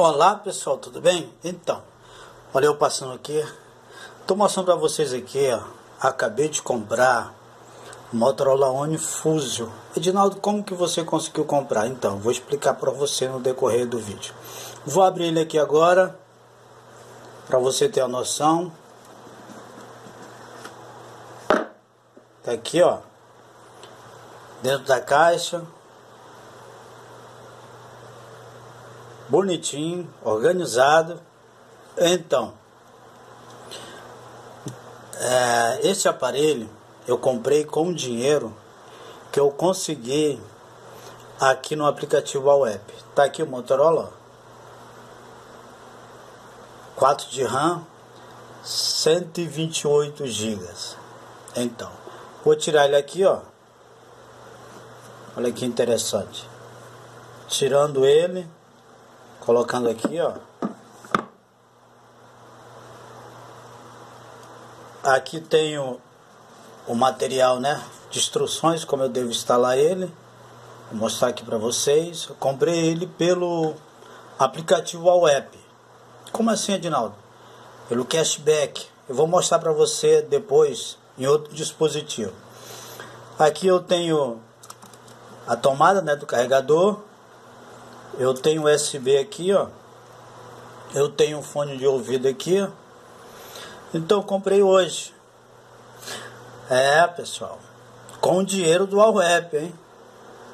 Olá pessoal, tudo bem? Então, olha eu passando aqui, tô mostrando para vocês aqui, ó, acabei de comprar Motorola One Fusion. Edinaldo, como que você conseguiu comprar? Então, vou explicar para você no decorrer do vídeo. Vou abrir ele aqui agora, para você ter a noção. Tá aqui, ó, dentro da caixa, bonitinho, organizado. Então, é, esse aparelho eu comprei com dinheiro que eu consegui aqui no aplicativo app. Tá aqui o Motorola, 4 de RAM, 128 GB. Então, vou tirar ele aqui, ó. Olha que interessante. Tirando ele, colocando aqui, ó. Aqui tenho o material, né? De instruções, como eu devo instalar ele. Vou mostrar aqui para vocês. Eu comprei ele pelo aplicativo app. Como assim, Edinaldo? Pelo cashback. Eu vou mostrar para você depois em outro dispositivo. Aqui eu tenho a tomada né, do carregador eu tenho USB aqui, ó. Eu tenho um fone de ouvido aqui. Então comprei hoje. É, pessoal. Com o dinheiro do Alweb, hein?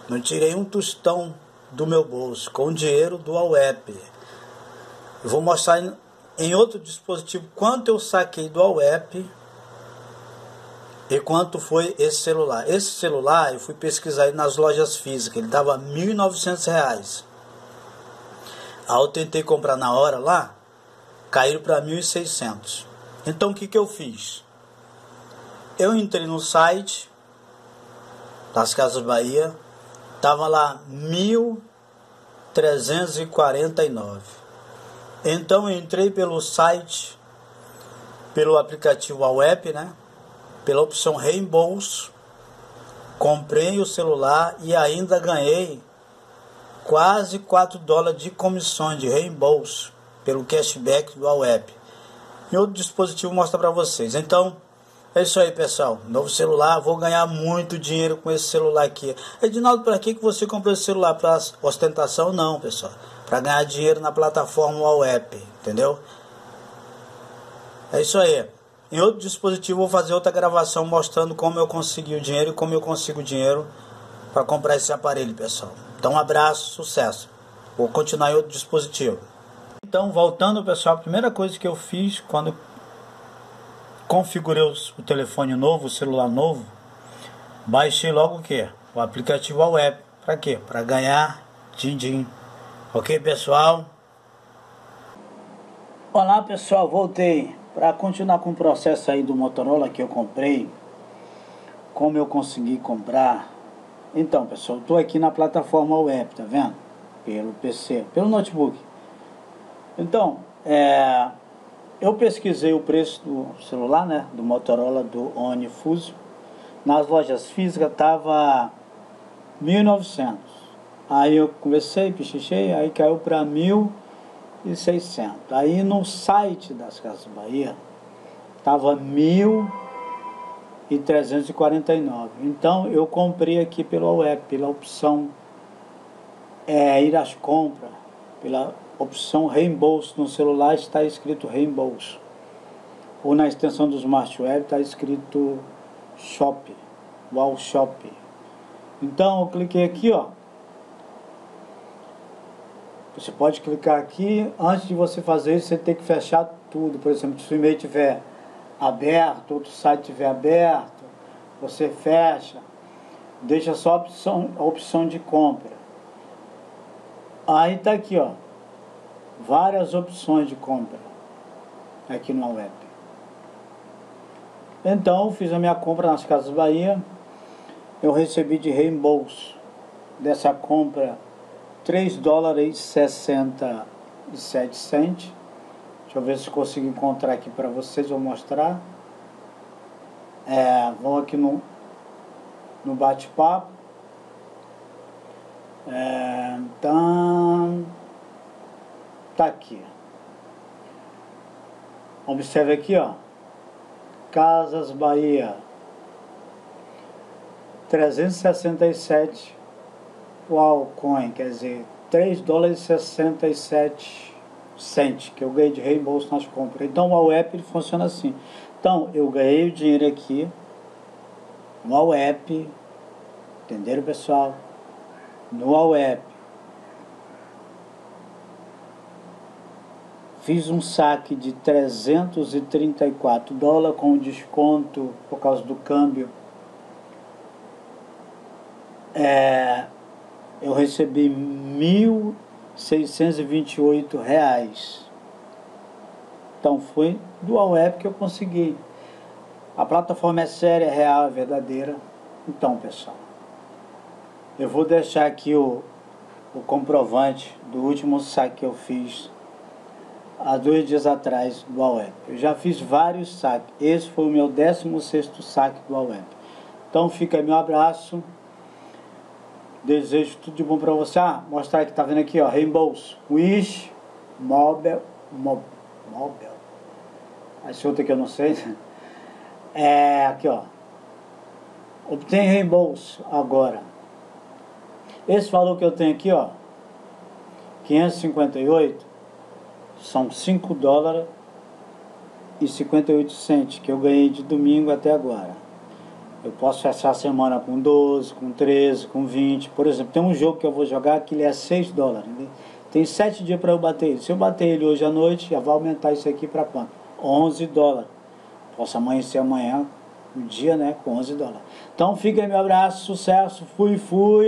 Não tirei um tostão do meu bolso. Com o dinheiro do. Eu vou mostrar em, em outro dispositivo quanto eu saquei do Alweb e quanto foi esse celular. Esse celular eu fui pesquisar nas lojas físicas. Ele dava R$ 1.900. Aí eu tentei comprar na hora lá, caíram para 1.600. Então o que, que eu fiz? Eu entrei no site das Casas Bahia, tava lá 1.349. Então eu entrei pelo site, pelo aplicativo web, né? Pela opção reembolso, comprei o celular e ainda ganhei quase 4 dólares de comissões de reembolso pelo cashback do Aweb. E outro dispositivo mostra para vocês. Então, é isso aí, pessoal. Novo celular, vou ganhar muito dinheiro com esse celular aqui. Edinaldo, para que, você comprou esse celular? Para ostentação? Não, pessoal. Para ganhar dinheiro na plataforma Aweb, entendeu? É isso aí. Em outro dispositivo, vou fazer outra gravação mostrando como eu consegui o dinheiro e como eu consigo dinheiro para comprar esse aparelho, pessoal. Então, um abraço, sucesso. Vou continuar em outro dispositivo. Então, voltando, pessoal, a primeira coisa que eu fiz quando configurei o telefone novo, o celular novo, baixei logo o que? O aplicativo web. Para quê? Para ganhar din-din. Ok, pessoal? Olá, pessoal, voltei para continuar com o processo aí do Motorola que eu comprei. Como eu consegui comprar então, pessoal, estou aqui na plataforma web, tá vendo? Pelo PC, pelo notebook. Então, é, eu pesquisei o preço do celular, né? Do Motorola, do One Fusion. Nas lojas físicas estava 1.900. Aí eu conversei, pichichei, aí caiu para 1.600. Aí no site das Casas Bahia, estava 1.000 e 349. Então eu comprei aqui pelo web, pela opção é, ir às compras, pela opção reembolso no celular está escrito reembolso. Ou na extensão do Smart Web está escrito Shop, Wall Shop. Então eu cliquei aqui, ó. Você pode clicar aqui, antes de você fazer isso, você tem que fechar tudo. Por exemplo, se o e-mail tiver aberto, outro site estiver aberto, você fecha, deixa só a opção, a opção de compra. Aí está aqui, ó, várias opções de compra aqui no web. Então, fiz a minha compra nas Casas Bahia, eu recebi de reembolso dessa compra 3 dólares e 67 centos Deixa eu ver se consigo encontrar aqui para vocês, vou mostrar. É, vou aqui no, no bate-papo. É, então, Tá aqui. Observe aqui, ó. Casas Bahia. 367 o Alcoin, quer dizer, 3 dólares e 67 centes que eu ganhei de reembolso nas compras. Então o AWEP funciona assim. Então eu ganhei o dinheiro aqui no AWEP, entenderam pessoal? No AWEP. Fiz um saque de 334 dólares com desconto por causa do câmbio. É, eu recebi R$ 1.628. Então foi dual web que eu consegui. A plataforma é séria, é real, é verdadeira. Então, pessoal, eu vou deixar aqui o, o comprovante do último saque que eu fiz há dois dias atrás do web. Eu já fiz vários saques. Esse foi o meu 16 saque do web. Então fica meu abraço. Desejo tudo de bom para você. Ah, mostrar que tá vendo aqui, ó, reembolso. Wish, Mobile, Mobile. Esse outro aqui eu não sei. É, aqui, ó. Obtém reembolso agora. Esse valor que eu tenho aqui, ó, 558, são 5 dólares e 58 centos que eu ganhei de domingo até agora. Eu posso fechar a semana com 12, com 13, com 20. Por exemplo, tem um jogo que eu vou jogar que ele é 6 dólares. Né? Tem 7 dias para eu bater ele. Se eu bater ele hoje à noite, já vai aumentar isso aqui para quanto? 11 dólares. Posso amanhecer amanhã, um dia, né, com 11 dólares. Então fica aí meu abraço, sucesso, fui, fui!